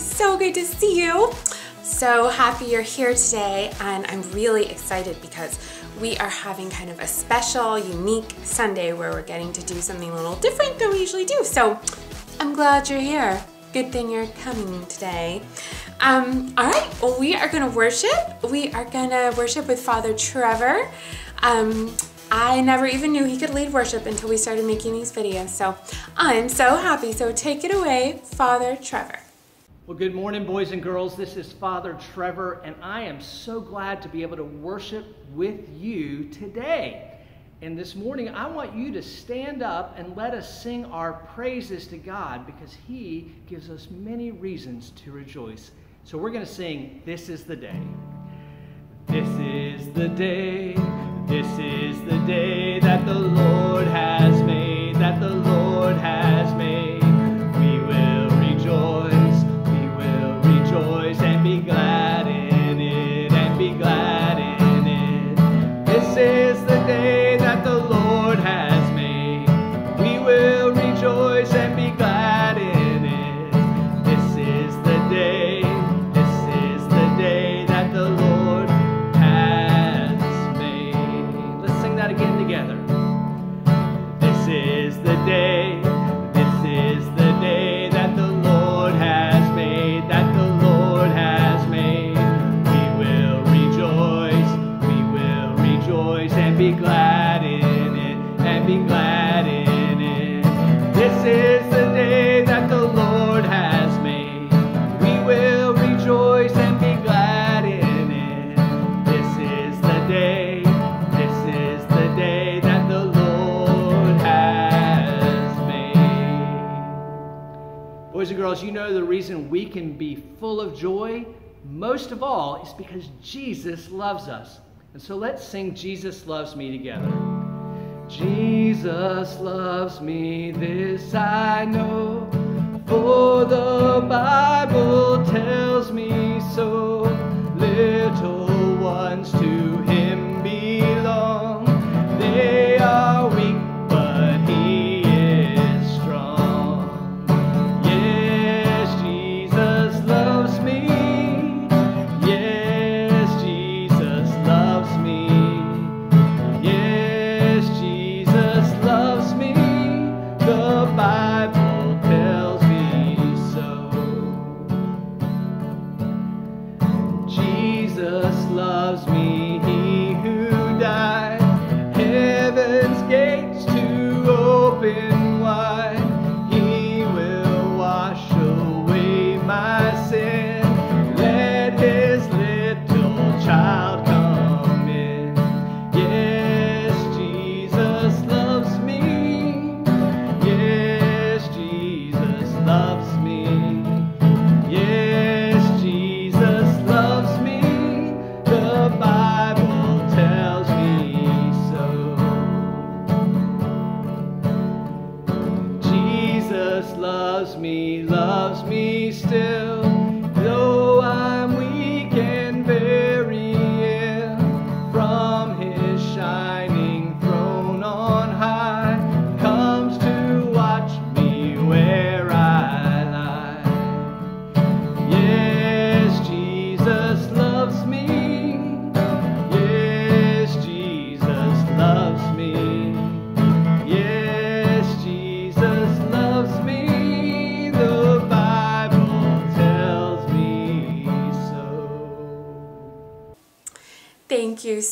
So good to see you. So happy you're here today, and I'm really excited because we are having kind of a special, unique Sunday where we're getting to do something a little different than we usually do. So I'm glad you're here. Good thing you're coming today. Um, all right, well, we are gonna worship. We are gonna worship with Father Trevor. Um, I never even knew he could lead worship until we started making these videos. So I'm so happy. So take it away, Father Trevor. Well, good morning, boys and girls. This is Father Trevor, and I am so glad to be able to worship with you today. And this morning, I want you to stand up and let us sing our praises to God because He gives us many reasons to rejoice. So we're going to sing, This is the Day. This is the day, this is the day that the Lord has made, that the Lord has made. You know the reason we can be full of joy, most of all, is because Jesus loves us. And so let's sing Jesus Loves Me together. Jesus loves me, this I know, for the Bible tells me so. Little ones to him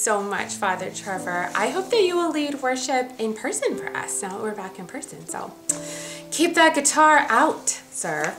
so much, Father Trevor. I hope that you will lead worship in person for us now that we're back in person. So keep that guitar out, sir.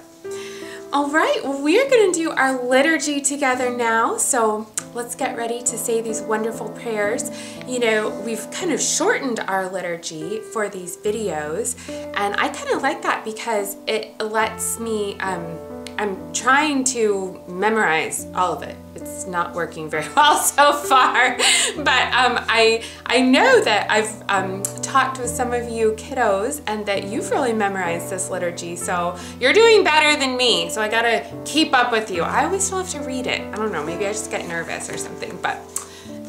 All right, well, we are going to do our liturgy together now. So let's get ready to say these wonderful prayers. You know, we've kind of shortened our liturgy for these videos, and I kind of like that because it lets me. Um, I'm trying to memorize all of it. It's not working very well so far, but um, I I know that I've um, talked with some of you kiddos and that you've really memorized this liturgy. So you're doing better than me. So I gotta keep up with you. I always still have to read it. I don't know. Maybe I just get nervous or something. But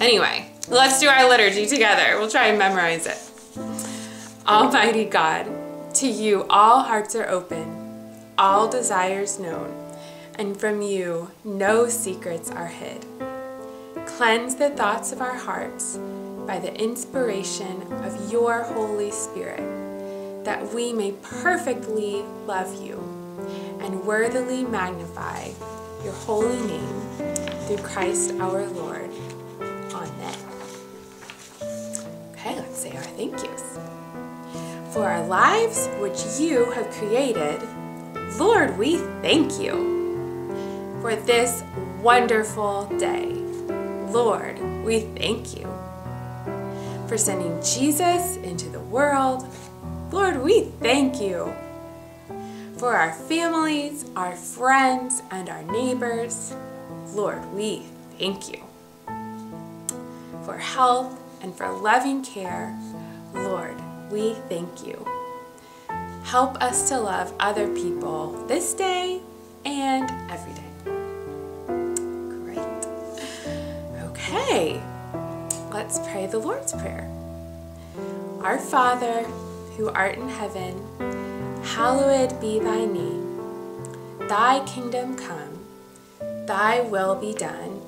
anyway, let's do our liturgy together. We'll try and memorize it. Almighty God, to you all hearts are open, all desires known. And from you no secrets are hid. Cleanse the thoughts of our hearts by the inspiration of your Holy Spirit, that we may perfectly love you and worthily magnify your holy name through Christ our Lord. Amen. Okay, let's say our thank yous. For our lives which you have created, Lord, we thank you. For this wonderful day, Lord, we thank you. For sending Jesus into the world, Lord, we thank you. For our families, our friends, and our neighbors, Lord, we thank you. For health and for loving care, Lord, we thank you. Help us to love other people this day and every day. Okay, let's pray the Lord's Prayer. Our Father, who art in heaven, hallowed be thy name. Thy kingdom come, thy will be done,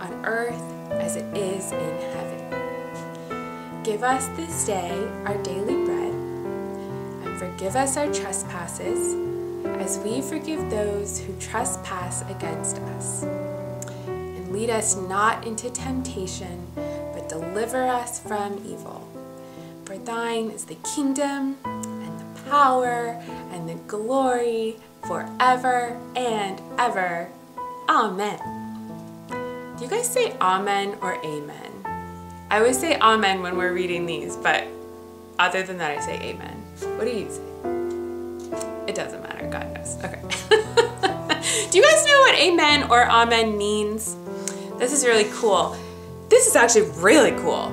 on earth as it is in heaven. Give us this day our daily bread, and forgive us our trespasses, as we forgive those who trespass against us. Lead us not into temptation, but deliver us from evil. For thine is the kingdom, and the power, and the glory, forever and ever. Amen. Do you guys say amen or amen? I always say amen when we're reading these, but other than that, I say amen. What do you say? It doesn't matter, God knows. Okay. do you guys know what amen or amen means? This is really cool. This is actually really cool.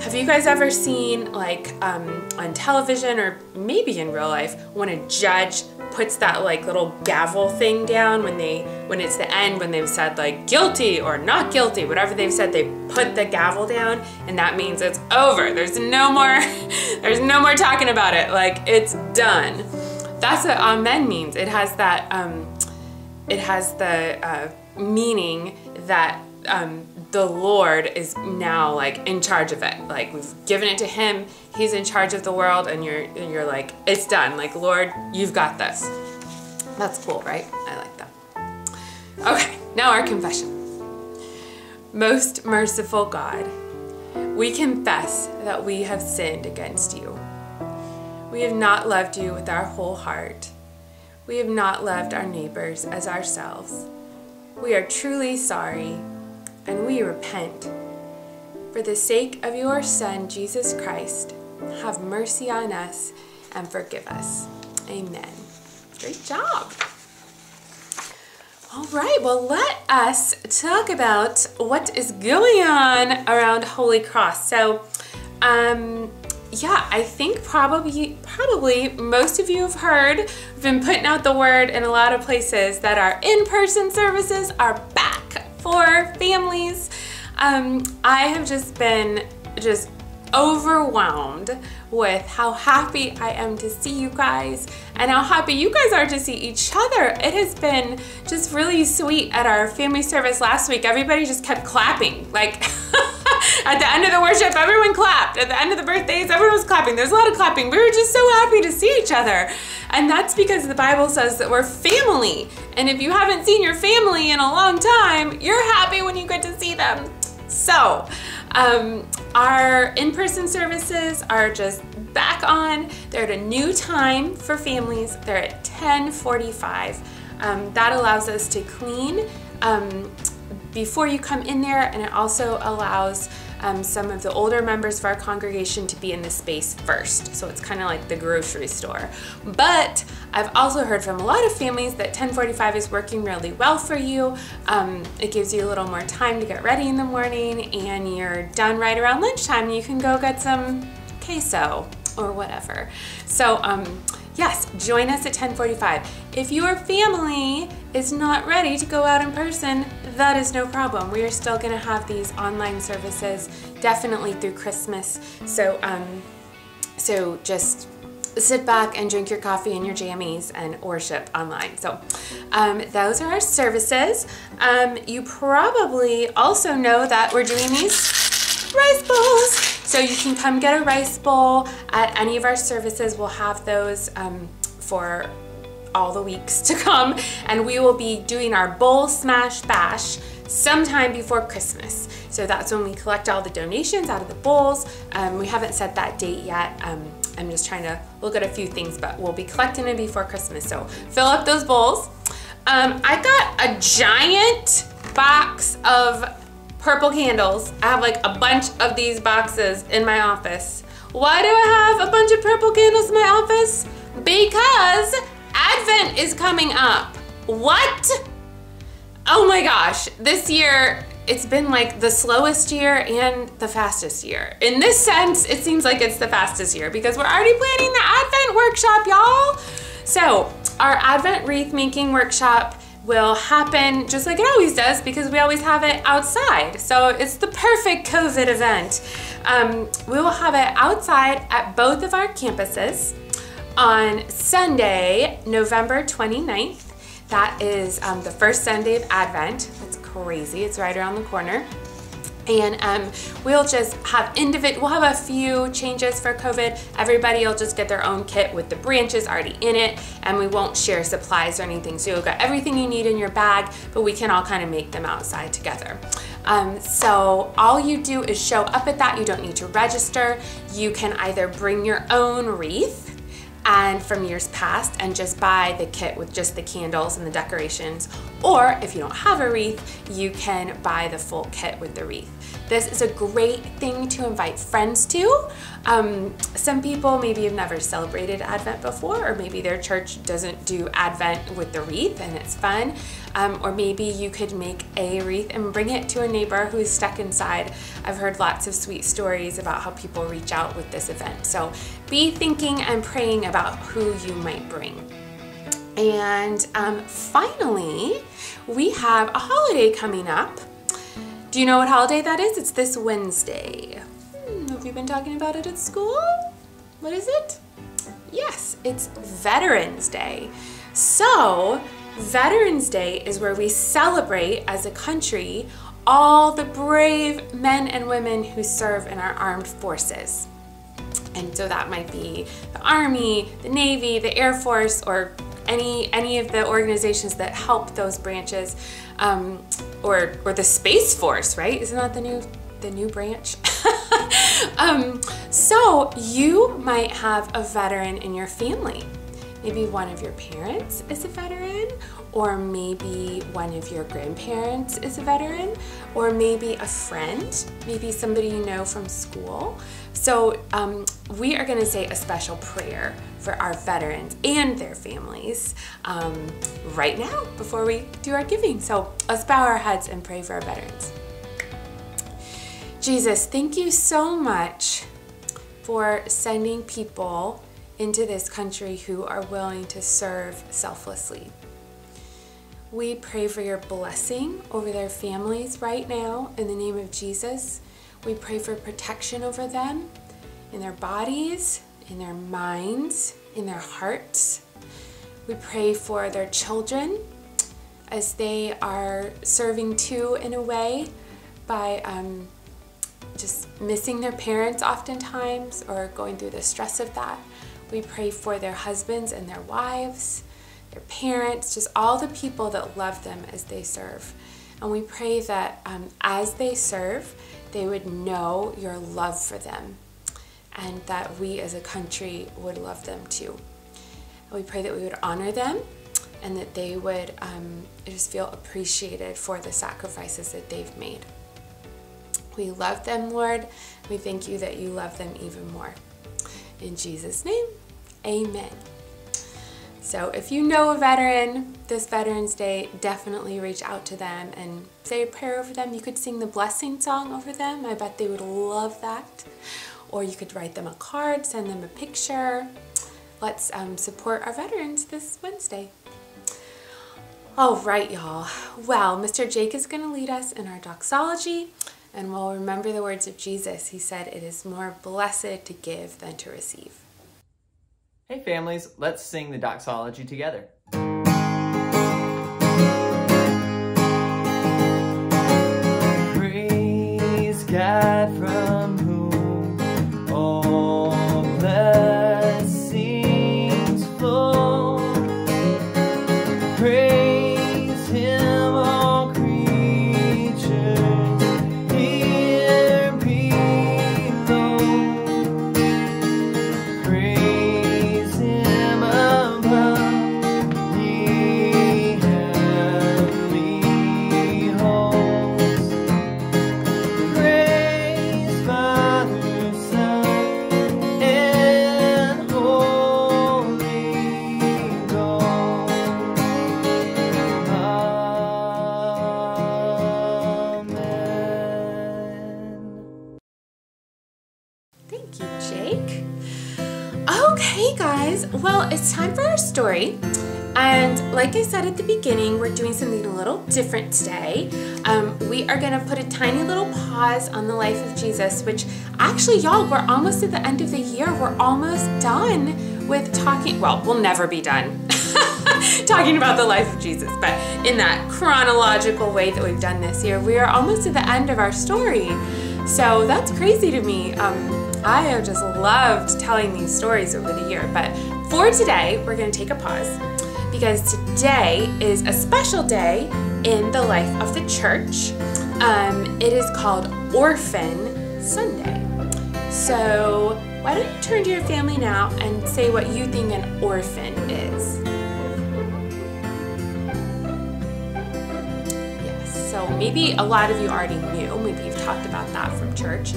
Have you guys ever seen, like, um, on television or maybe in real life, when a judge puts that like little gavel thing down when they when it's the end when they've said like guilty or not guilty whatever they've said they put the gavel down and that means it's over there's no more there's no more talking about it like it's done that's what amen means it has that um it has the uh, meaning that um, the Lord is now like in charge of it. Like we've given it to Him. He's in charge of the world, and you're and you're like it's done. Like Lord, you've got this. That's cool, right? I like that. Okay, now our confession. Most merciful God, we confess that we have sinned against you. We have not loved you with our whole heart. We have not loved our neighbors as ourselves. We are truly sorry and we repent. For the sake of your Son, Jesus Christ, have mercy on us and forgive us. Amen. Great job. All right, well, let us talk about what is going on around Holy Cross. So, um, yeah, I think probably probably most of you have heard. We've been putting out the word in a lot of places that our in-person services are back for families. Um, I have just been just overwhelmed with how happy I am to see you guys and how happy you guys are to see each other. It has been just really sweet at our family service last week. Everybody just kept clapping. Like at the end of the worship, everyone clapped. At the end of the birthdays, everyone was clapping. There's a lot of clapping. We were just so happy to see each other. And that's because the Bible says that we're family. And if you haven't seen your family in a long time, you're happy when you get to see them. So, um, our in-person services are just back on. They're at a new time for families. They're at 1045. Um, that allows us to clean um, before you come in there and it also allows um, some of the older members of our congregation to be in the space first. So it's kind of like the grocery store. But I've also heard from a lot of families that 1045 is working really well for you. Um, it gives you a little more time to get ready in the morning and you're done right around lunchtime. You can go get some queso or whatever. So um, yes, join us at 1045. If your family is not ready to go out in person, that is no problem. We are still going to have these online services definitely through Christmas. So, um, so just sit back and drink your coffee and your jammies and worship online. So um, those are our services. Um, you probably also know that we're doing these rice bowls. So you can come get a rice bowl at any of our services. We'll have those um, for all the weeks to come and we will be doing our bowl smash bash sometime before Christmas. So that's when we collect all the donations out of the bowls. Um, we haven't set that date yet. Um, I'm just trying to look at a few things, but we'll be collecting it before Christmas. So fill up those bowls. Um, I got a giant box of purple candles. I have like a bunch of these boxes in my office. Why do I have a bunch of purple candles in my office? Because Advent is coming up. What? Oh my gosh, this year it's been like the slowest year and the fastest year. In this sense, it seems like it's the fastest year because we're already planning the Advent workshop, y'all. So, our Advent wreath making workshop will happen just like it always does because we always have it outside. So, it's the perfect COVID event. Um, we will have it outside at both of our campuses on Sunday, November 29th. That is um, the first Sunday of Advent. It's crazy. It's right around the corner. And um, we'll just have individual, we'll have a few changes for COVID. Everybody will just get their own kit with the branches already in it, and we won't share supplies or anything. So you'll get everything you need in your bag, but we can all kind of make them outside together. Um, so all you do is show up at that. You don't need to register. You can either bring your own wreath and from years past and just buy the kit with just the candles and the decorations. Or if you don't have a wreath, you can buy the full kit with the wreath. This is a great thing to invite friends to. Um, some people maybe have never celebrated Advent before, or maybe their church doesn't do Advent with the wreath and it's fun. Um, or maybe you could make a wreath and bring it to a neighbor who is stuck inside. I've heard lots of sweet stories about how people reach out with this event. So be thinking and praying about who you might bring. And um, finally, we have a holiday coming up. Do you know what holiday that is? It's this Wednesday. Hmm, have you been talking about it at school? What is it? Yes, it's Veterans Day. So, Veterans Day is where we celebrate as a country all the brave men and women who serve in our armed forces. And so that might be the Army, the Navy, the Air Force, or any any of the organizations that help those branches um, or or the Space Force, right? Isn't that the new the new branch? um, so you might have a veteran in your family. Maybe one of your parents is a veteran, or maybe one of your grandparents is a veteran, or maybe a friend, maybe somebody you know from school. So um, we are going to say a special prayer for our veterans and their families um, right now before we do our giving. So let's bow our heads and pray for our veterans. Jesus, thank you so much for sending people into this country who are willing to serve selflessly. We pray for your blessing over their families right now in the name of Jesus. We pray for protection over them in their bodies, in their minds, in their hearts. We pray for their children as they are serving too in a way by um, just missing their parents oftentimes or going through the stress of that. We pray for their husbands and their wives, their parents, just all the people that love them as they serve. And we pray that um, as they serve, they would know your love for them and that we as a country would love them too. And we pray that we would honor them and that they would um, just feel appreciated for the sacrifices that they've made. We love them, Lord. We thank you that you love them even more. In Jesus' name, amen. So if you know a veteran this Veterans Day, definitely reach out to them and say a prayer over them. You could sing the blessing song over them. I bet they would love that or you could write them a card, send them a picture. Let's um, support our veterans this Wednesday. All right, y'all. Well, Mr. Jake is going to lead us in our doxology, and we'll remember the words of Jesus. He said, It is more blessed to give than to receive. Hey families, let's sing the doxology together. Praise God from story. And like I said at the beginning, we're doing something a little different today. Um, we are going to put a tiny little pause on the life of Jesus, which actually, y'all, we're almost at the end of the year. We're almost done with talking. Well, we'll never be done talking about the life of Jesus, but in that chronological way that we've done this year, we are almost at the end of our story. So that's crazy to me. Um, I have just loved telling these stories over the year. But for today, we're going to take a pause because today is a special day in the life of the church. Um, it is called Orphan Sunday. So why don't you turn to your family now and say what you think an orphan is? Yes, so maybe a lot of you already knew, maybe you've talked about that from church,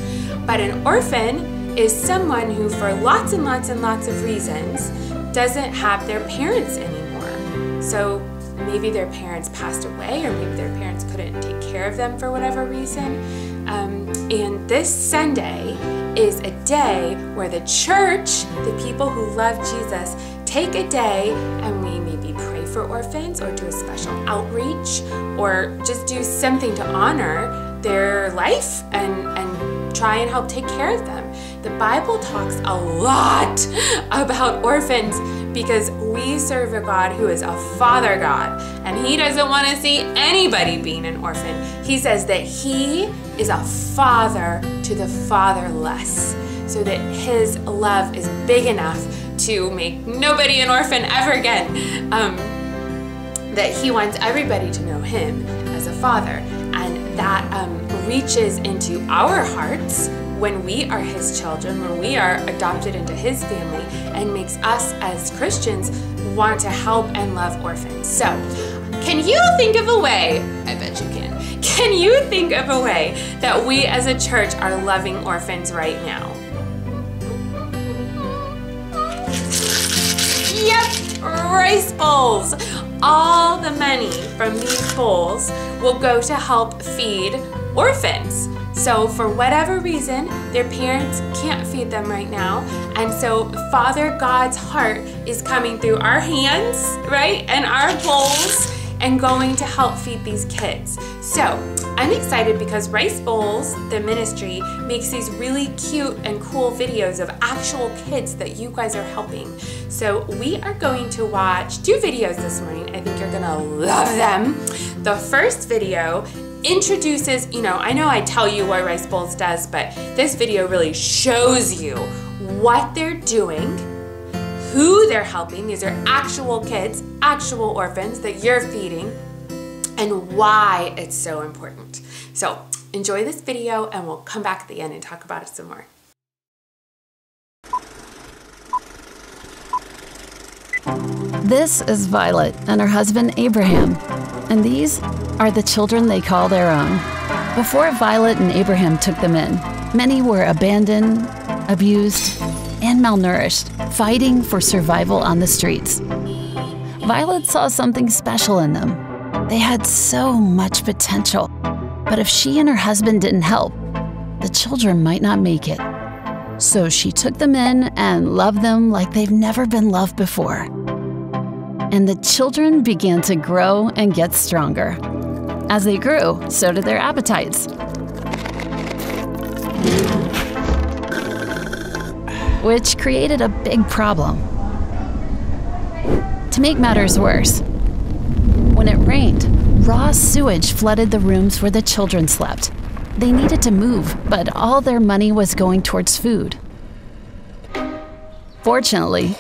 but an orphan is someone who, for lots and lots and lots of reasons, doesn't have their parents anymore. So maybe their parents passed away, or maybe their parents couldn't take care of them for whatever reason. Um, and this Sunday is a day where the church, the people who love Jesus, take a day and we maybe pray for orphans or do a special outreach or just do something to honor their life and, and try and help take care of them. The Bible talks a lot about orphans because we serve a God who is a father God and he doesn't want to see anybody being an orphan. He says that he is a father to the fatherless so that his love is big enough to make nobody an orphan ever again. Um, that he wants everybody to know him as a father and that um, reaches into our hearts when we are his children, when we are adopted into his family, and makes us as Christians want to help and love orphans. So, can you think of a way? I bet you can. Can you think of a way that we as a church are loving orphans right now? Yep, rice bowls. All the money from these bowls will go to help feed orphans. So, for whatever reason, their parents can't feed them right now. And so, Father God's heart is coming through our hands, right? And our bowls and going to help feed these kids. So, I'm excited because Rice Bowls, the ministry, makes these really cute and cool videos of actual kids that you guys are helping. So, we are going to watch two videos this morning. I think you're gonna love them. The first video introduces, you know, I know I tell you what Rice Bowls does, but this video really shows you what they're doing, who they're helping. These are actual kids, actual orphans that you're feeding, and why it's so important. So enjoy this video and we'll come back at the end and talk about it some more. This is Violet and her husband Abraham, and these are the children they call their own. Before Violet and Abraham took them in, many were abandoned, abused, and malnourished, fighting for survival on the streets. Violet saw something special in them. They had so much potential, but if she and her husband didn't help, the children might not make it. So she took them in and loved them like they've never been loved before. And the children began to grow and get stronger. As they grew, so did their appetites. Which created a big problem. To make matters worse, when it rained, raw sewage flooded the rooms where the children slept. They needed to move, but all their money was going towards food. Fortunately,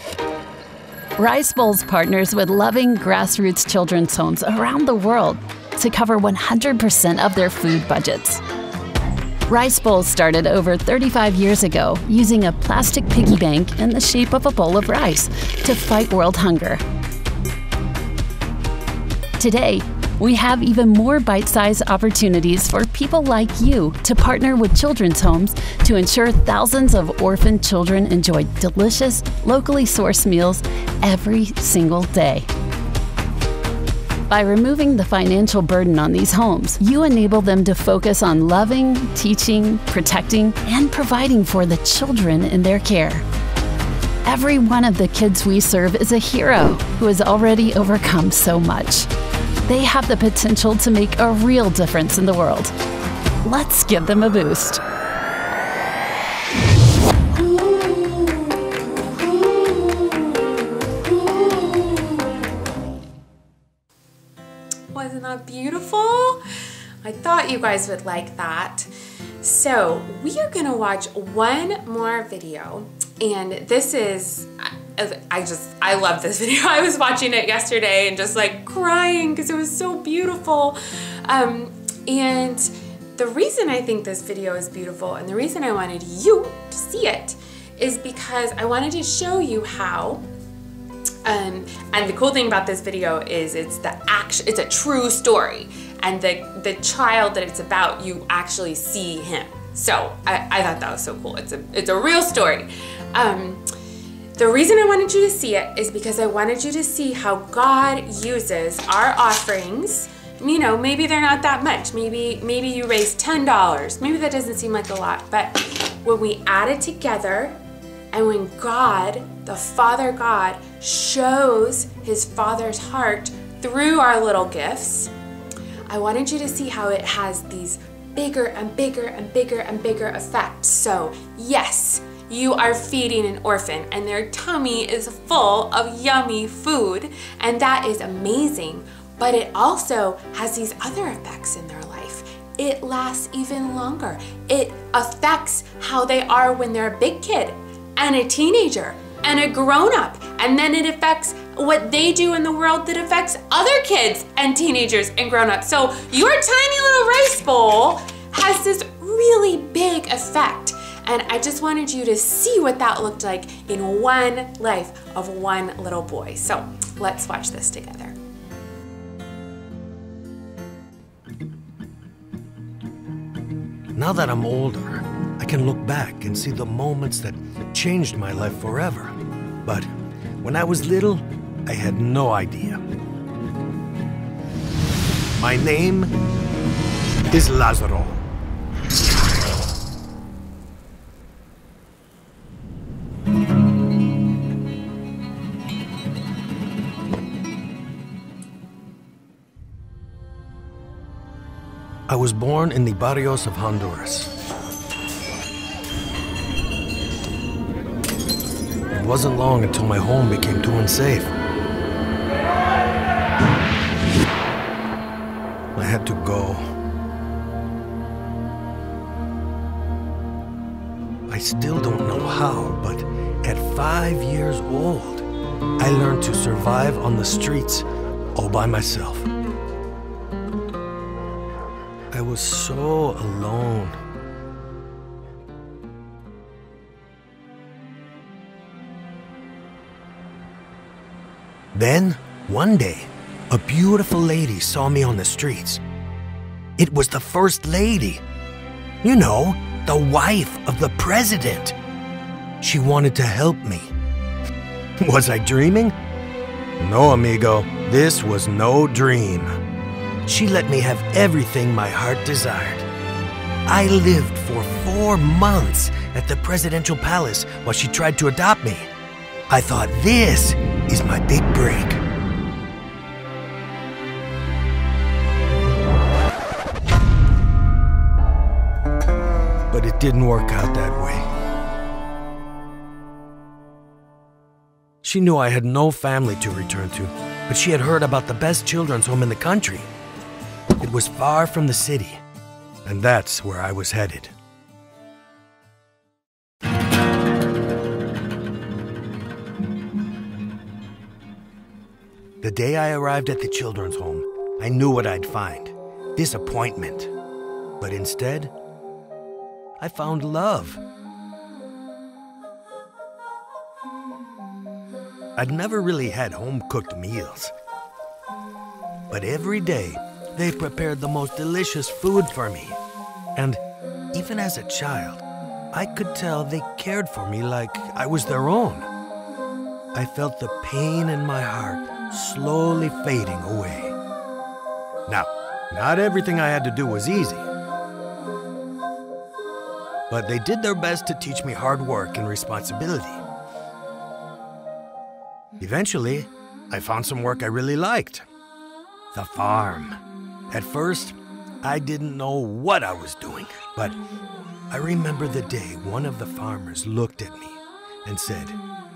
Rice Bowls partners with loving grassroots children's homes around the world to cover 100% of their food budgets. Rice Bowls started over 35 years ago using a plastic piggy bank in the shape of a bowl of rice to fight world hunger. Today, we have even more bite sized opportunities for people like you to partner with children's homes to ensure thousands of orphaned children enjoy delicious, locally sourced meals every single day. By removing the financial burden on these homes, you enable them to focus on loving, teaching, protecting, and providing for the children in their care. Every one of the kids we serve is a hero who has already overcome so much. They have the potential to make a real difference in the world. Let's give them a boost. Wasn't that beautiful? I thought you guys would like that. So we are gonna watch one more video and this is, I just, I love this video. I was watching it yesterday and just like crying because it was so beautiful. Um, and the reason I think this video is beautiful and the reason I wanted you to see it is because I wanted to show you how um, and the cool thing about this video is it's the action, it's a true story. And the, the child that it's about, you actually see him. So I, I thought that was so cool. It's a, it's a real story. Um, the reason I wanted you to see it is because I wanted you to see how God uses our offerings. You know, maybe they're not that much. Maybe maybe you raise $10. Maybe that doesn't seem like a lot, but when we add it together and when God, the Father God, shows his Father's heart through our little gifts, I wanted you to see how it has these bigger and bigger and bigger and bigger effects. So, yes, you are feeding an orphan and their tummy is full of yummy food, and that is amazing. But it also has these other effects in their life. It lasts even longer. It affects how they are when they're a big kid and a teenager and a grown up. And then it affects what they do in the world that affects other kids and teenagers and grown ups. So your tiny little rice bowl has this really big effect. And I just wanted you to see what that looked like in one life of one little boy. So let's watch this together. Now that I'm older, I can look back and see the moments that changed my life forever. But when I was little, I had no idea. My name is Lazaro. Born in the barrios of Honduras. It wasn't long until my home became too unsafe. I had to go. I still don't know how, but at five years old, I learned to survive on the streets all by myself. Was so alone. Then, one day, a beautiful lady saw me on the streets. It was the First Lady. You know, the wife of the President. She wanted to help me. Was I dreaming? No, amigo, this was no dream. She let me have everything my heart desired. I lived for four months at the presidential palace while she tried to adopt me. I thought this is my big break. But it didn't work out that way. She knew I had no family to return to, but she had heard about the best children's home in the country. It was far from the city, and that's where I was headed. The day I arrived at the children's home, I knew what I'd find disappointment. But instead, I found love. I'd never really had home cooked meals. But every day, they prepared the most delicious food for me. And even as a child, I could tell they cared for me like I was their own. I felt the pain in my heart slowly fading away. Now, not everything I had to do was easy. But they did their best to teach me hard work and responsibility. Eventually, I found some work I really liked the farm. At first, I didn't know what I was doing, but I remember the day one of the farmers looked at me and said,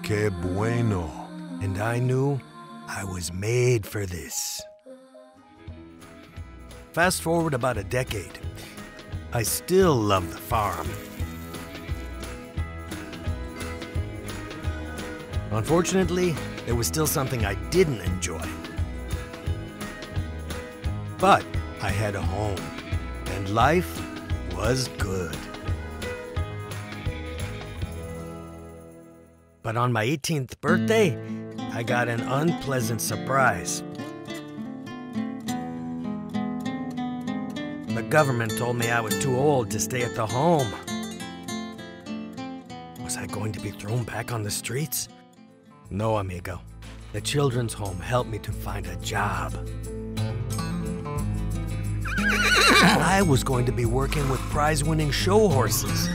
Que bueno. And I knew I was made for this. Fast forward about a decade. I still love the farm. Unfortunately, there was still something I didn't enjoy. But I had a home, and life was good. But on my 18th birthday, I got an unpleasant surprise. The government told me I was too old to stay at the home. Was I going to be thrown back on the streets? No, amigo. The children's home helped me to find a job. I was going to be working with prize winning show horses.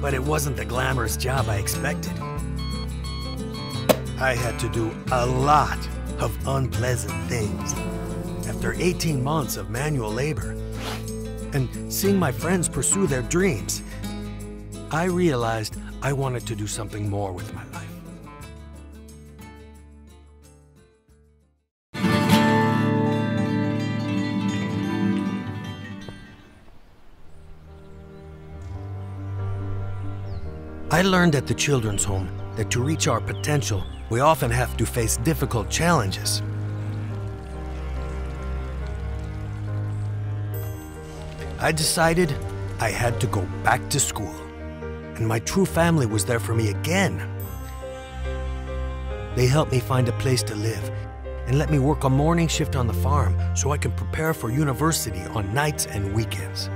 But it wasn't the glamorous job I expected. I had to do a lot of unpleasant things. After 18 months of manual labor and seeing my friends pursue their dreams, I realized I wanted to do something more with my life. I learned at the children's home that to reach our potential, we often have to face difficult challenges. I decided I had to go back to school, and my true family was there for me again. They helped me find a place to live and let me work a morning shift on the farm so I can prepare for university on nights and weekends.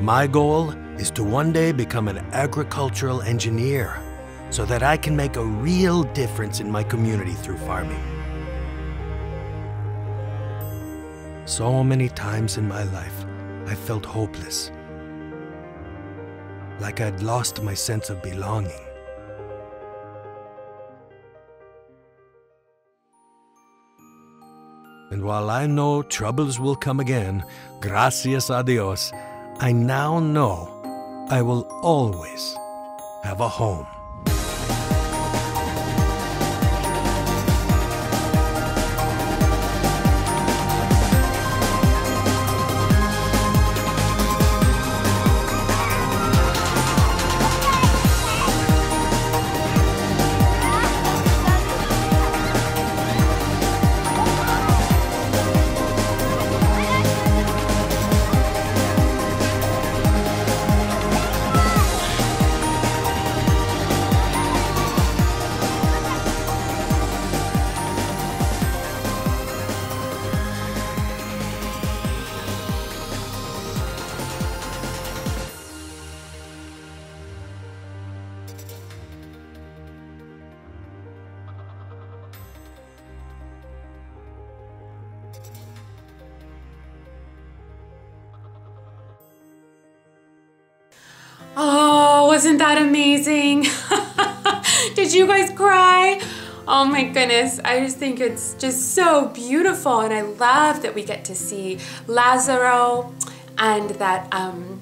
My goal is to one day become an agricultural engineer so that I can make a real difference in my community through farming. So many times in my life, I felt hopeless, like I'd lost my sense of belonging. And while I know troubles will come again, gracias a Dios, I now know I will always have a home. Oh, wasn't that amazing? Did you guys cry? Oh my goodness, I just think it's just so beautiful and I love that we get to see Lazaro and that um,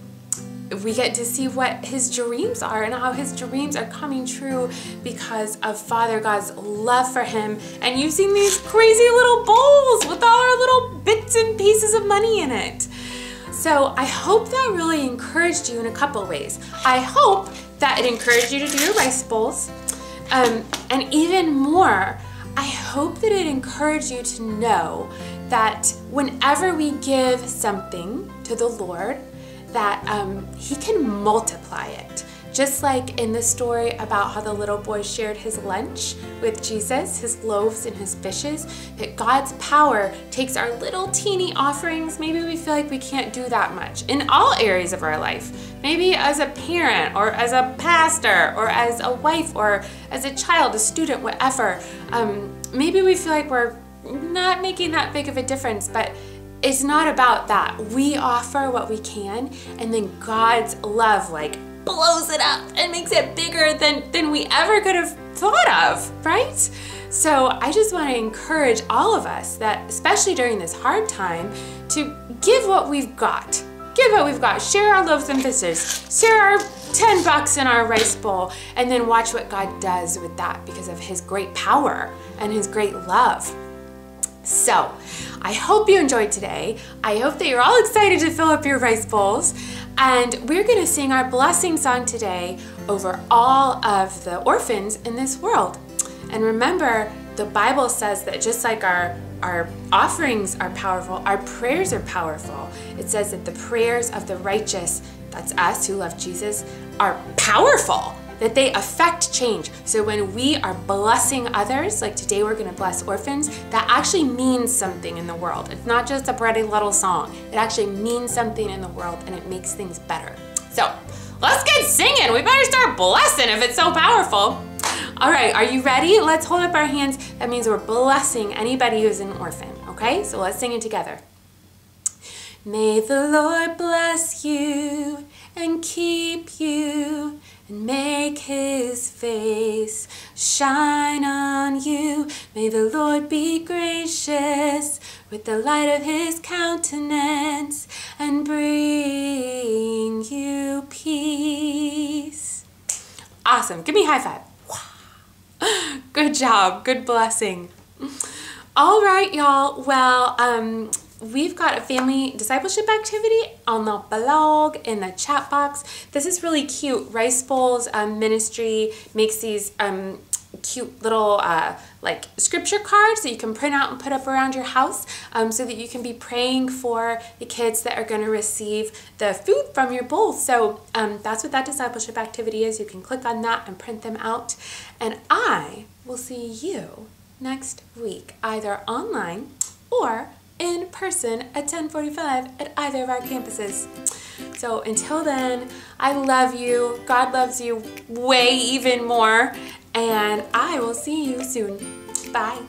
we get to see what his dreams are and how his dreams are coming true because of Father God's love for him and using these crazy little bowls with all our little bits and pieces of money in it. So I hope that really encouraged you in a couple ways. I hope that it encouraged you to do your rice bowls. Um, and even more, I hope that it encouraged you to know that whenever we give something to the Lord, that um, He can multiply it. Just like in the story about how the little boy shared his lunch with Jesus, his loaves and his fishes, that God's power takes our little teeny offerings. Maybe we feel like we can't do that much in all areas of our life. Maybe as a parent, or as a pastor, or as a wife, or as a child, a student, whatever. Um, maybe we feel like we're not making that big of a difference, but it's not about that. We offer what we can, and then God's love, like, blows it up and makes it bigger than, than we ever could have thought of, right? So I just want to encourage all of us that, especially during this hard time, to give what we've got. Give what we've got. Share our loaves and fishes. Share our 10 bucks in our rice bowl and then watch what God does with that because of his great power and his great love. So, I hope you enjoyed today. I hope that you're all excited to fill up your rice bowls. And we're going to sing our blessing song today over all of the orphans in this world. And remember, the Bible says that just like our our offerings are powerful, our prayers are powerful. It says that the prayers of the righteous, that's us who love Jesus, are powerful that they affect change. So when we are blessing others, like today we're going to bless orphans, that actually means something in the world. It's not just a pretty little song. It actually means something in the world and it makes things better. So let's get singing. We better start blessing if it's so powerful. All right, are you ready? Let's hold up our hands. That means we're blessing anybody who's an orphan, okay? So let's sing it together. May the Lord bless you and keep you and make his face shine on you. May the Lord be gracious with the light of his countenance and bring you peace. Awesome. Give me a high five. Good job. Good blessing. All right, y'all. Well, um, we've got a family discipleship activity on the blog in the chat box. This is really cute. Rice Bowls um, Ministry makes these um, cute little uh, like scripture cards that you can print out and put up around your house um, so that you can be praying for the kids that are going to receive the food from your bowl. So um, that's what that discipleship activity is. You can click on that and print them out. And I will see you next week, either online or in person at 1045 at either of our campuses. So until then, I love you. God loves you way even more. And I will see you soon. Bye.